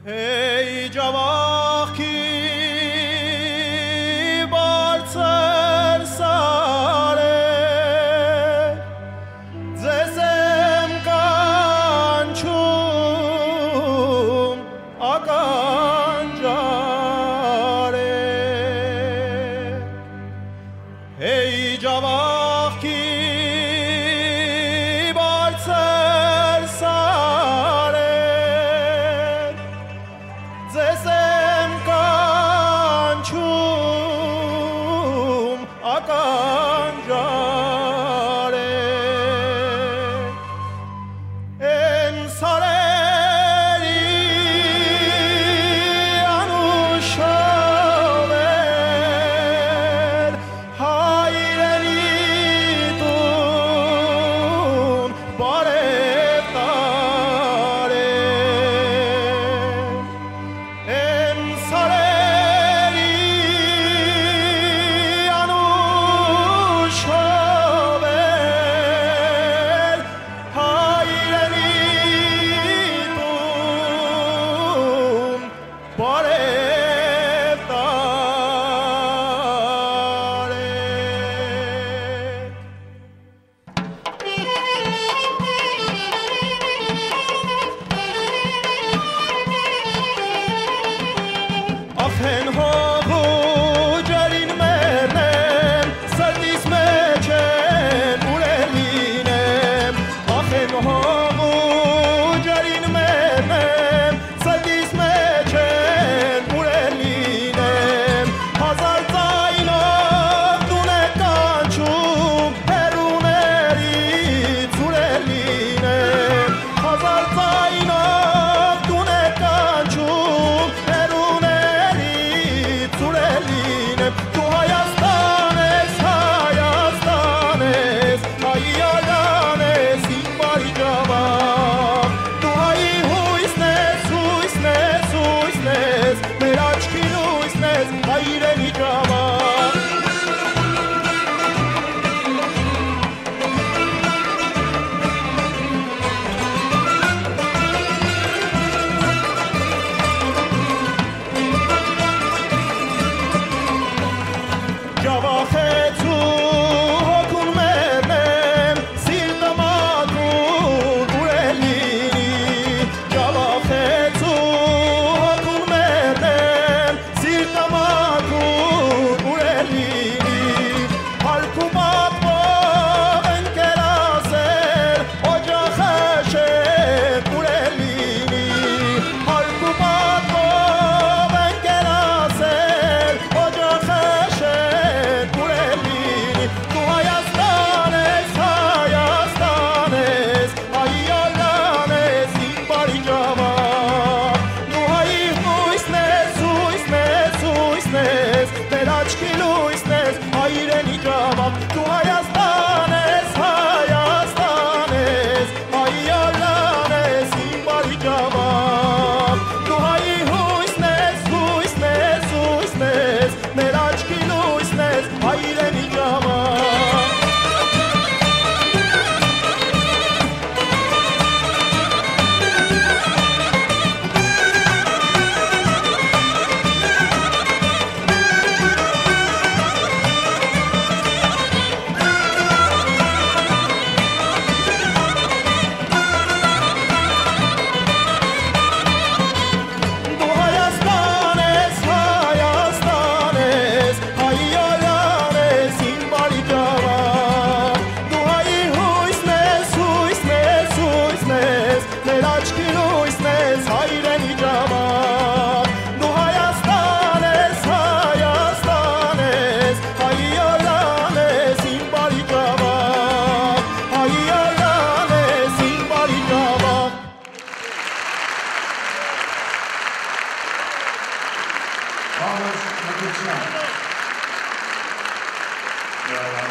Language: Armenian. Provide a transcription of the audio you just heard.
Հեյ ջավախի բարձր սարե Ձեզ եմ կանչում ականջարե Հեյ ջավախի 怀疑嘞いや